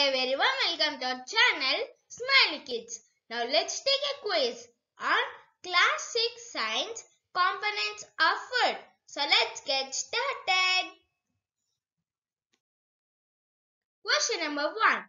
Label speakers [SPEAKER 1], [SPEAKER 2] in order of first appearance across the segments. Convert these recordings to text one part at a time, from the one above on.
[SPEAKER 1] A very warm welcome to our channel Smiley Kidz. Now let's take a quiz on class 6 science components of food. So let's get started. Question number 1.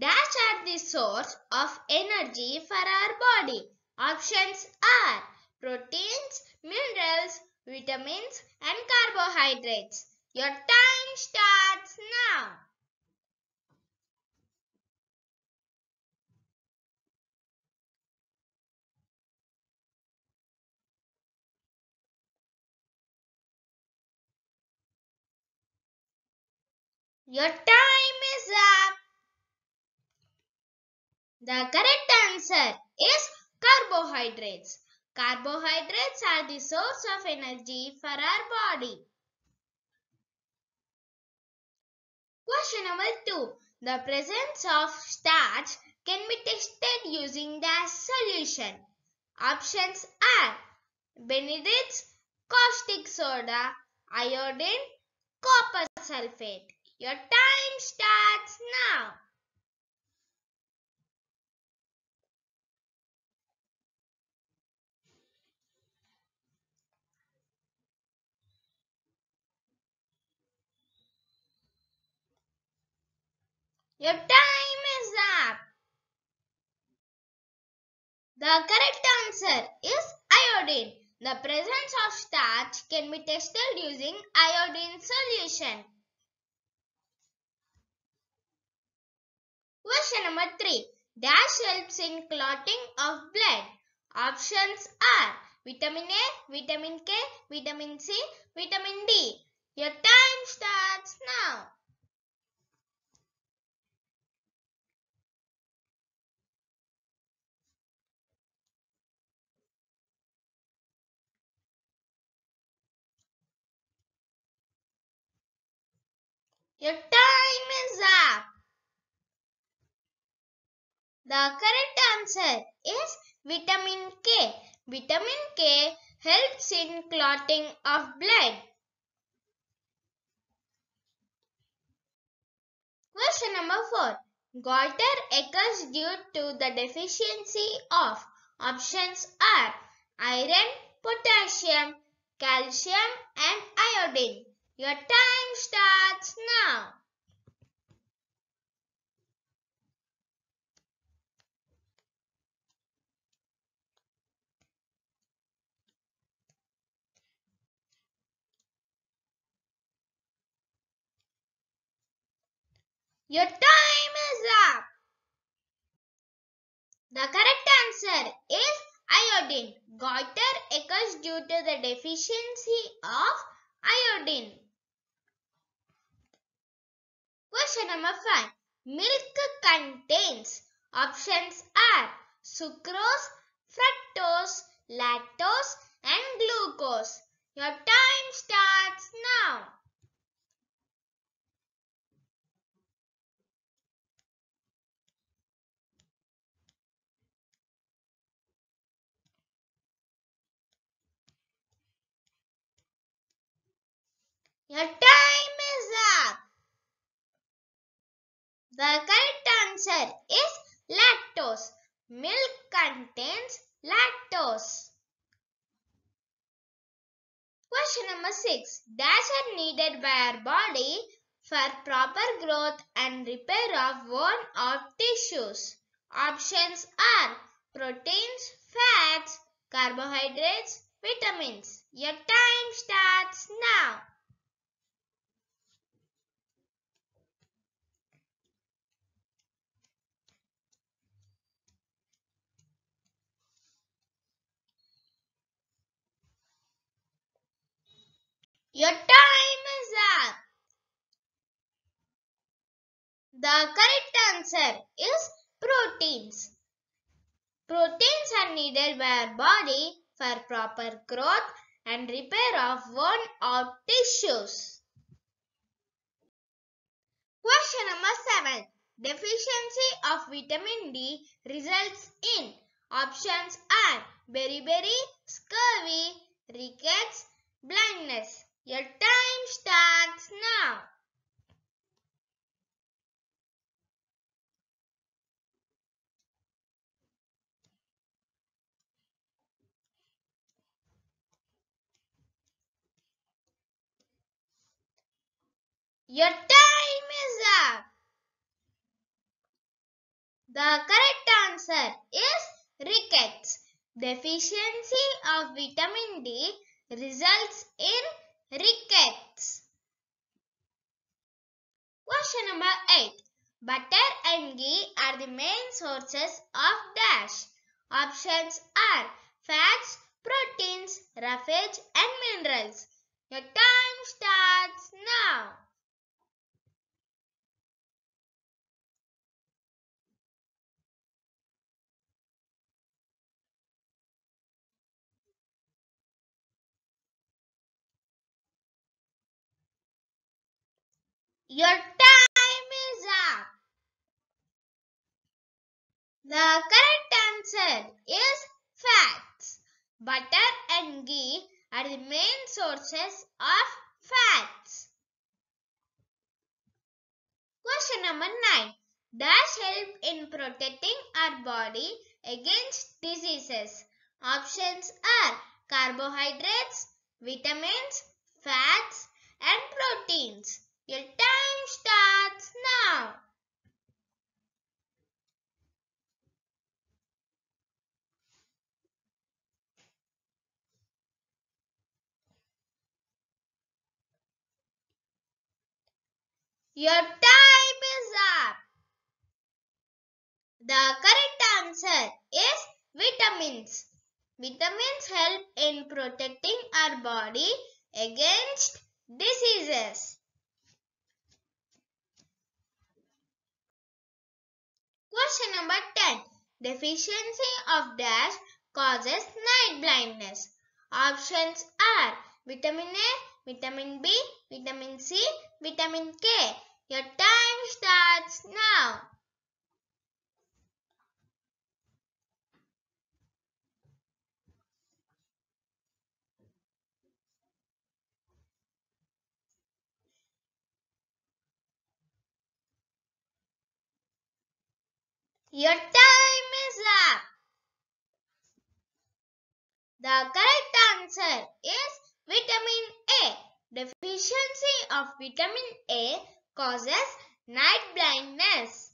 [SPEAKER 1] Dash are the source of energy for our body. Options are proteins, minerals, vitamins and carbohydrates. Your time starts now. Your time is up. The correct answer is carbohydrates. Carbohydrates are the source of energy for our body. Question number 2. The presence of starch can be tested using the solution. Options are Benedict's caustic soda, iodine, copper sulfate. Your time starts now. Your time is up. The correct answer is iodine. The presence of starch can be tested using iodine solution. Question number 3. Dash helps in clotting of blood. Options are vitamin A, vitamin K, vitamin C, vitamin D. Your time starts now. Your time is up. The correct answer is vitamin K. Vitamin K helps in clotting of blood. Question number 4. Goiter occurs due to the deficiency of options are iron, potassium, calcium and iodine. Your time starts now. Your time is up. The correct answer is iodine. Goiter occurs due to the deficiency of iodine. Question number 5. Milk contains options are sucrose, fructose, lactose and glucose. Your time starts now. Your time is up. The correct answer is lactose. Milk contains lactose. Question number 6. Dash are needed by our body for proper growth and repair of worn out tissues. Options are proteins, fats, carbohydrates, vitamins. Your time starts now. Your time is up. The correct answer is proteins. Proteins are needed by our body for proper growth and repair of worn out tissues. Question number 7. Deficiency of vitamin D results in options are beriberi, scurvy, rickets, blindness. Your time starts now. Your time is up. The correct answer is rickets. Deficiency of vitamin D results in rickets. Question number 8. Butter and ghee are the main sources of dash. Options are fats, proteins, roughage and minerals. Your time starts now. Your time is up. The correct answer is fats. Butter and ghee are the main sources of fats. Question number 9. Dash help in protecting our body against diseases. Options are carbohydrates, vitamins, fats and proteins. Your time starts now. Your time is up. The correct answer is vitamins. Vitamins help in protecting our body against diseases. Question number 10. Deficiency of dash causes night blindness. Options are vitamin A, vitamin B, vitamin C, vitamin K. Your time starts now. Your time is up. The correct answer is vitamin A. Deficiency of vitamin A causes night blindness.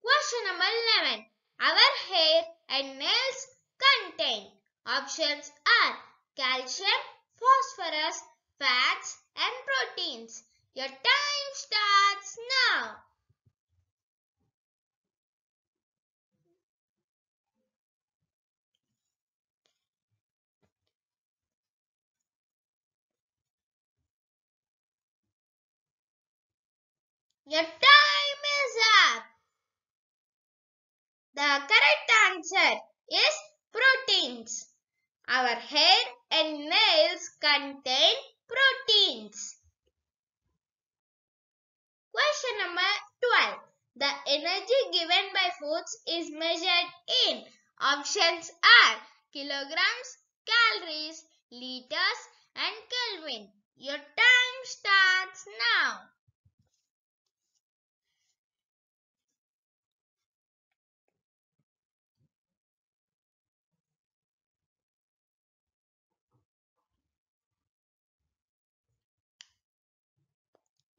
[SPEAKER 1] Question number 11. Our hair and nails contain options are calcium, phosphorus, fats and proteins. Your time starts now. Your time is up. The correct answer is proteins. Our hair and nails contain proteins. Question number 12. The energy given by foods is measured in options are kilograms, calories, liters and Kelvin. Your time starts now.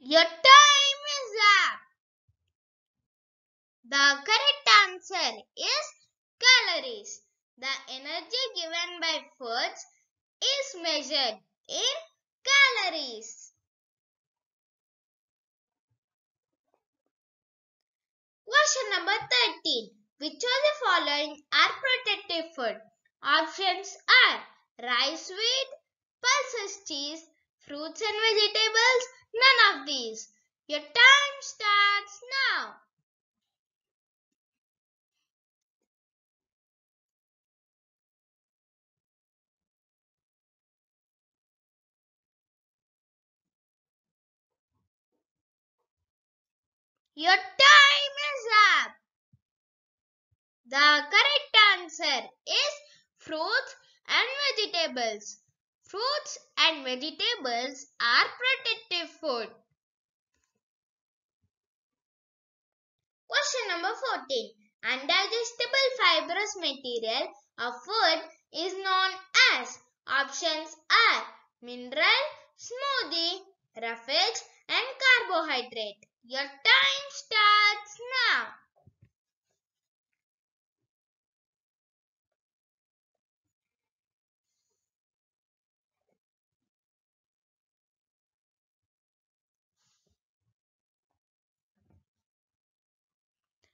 [SPEAKER 1] Your time is up. The correct answer is calories. The energy given by foods is measured in calories. Question number 13. Which of the following are protective food? Options are rice wheat, pulses cheese, fruits and vegetables, none of these. Your time starts now. Your time is up. The correct answer is fruits and vegetables. Fruits and vegetables are protective food. Question number 14. Undigestible fibrous material of food is known as options are mineral, smoothie, roughage and carbohydrate. Your time starts now.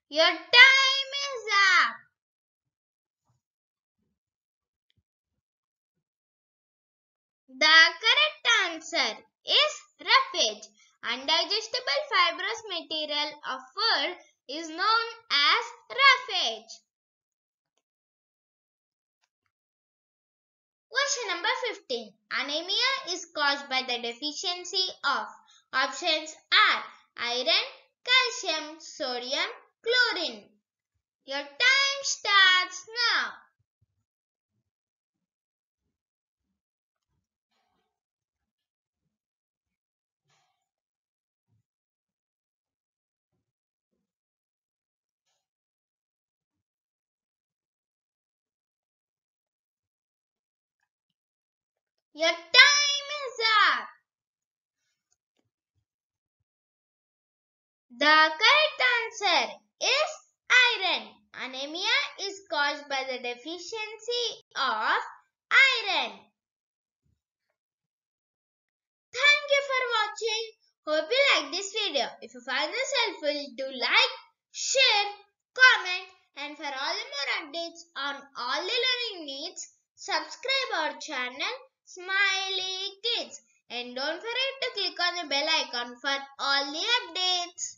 [SPEAKER 1] Your time is up. The correct answer is roughage. Undigestible fibrous material of food is known as roughage. Question number 15. Anemia is caused by the deficiency of options are iron, calcium, sodium, chlorine. Your time starts now. Your time is up. The correct answer is iron. Anemia is caused by the deficiency of iron. Thank you for watching. Hope you like this video. If you find this helpful, do like, share, comment and for all the more updates on all the learning needs, subscribe our channel Smiley Kidz and don't forget to click on the bell icon for all the updates.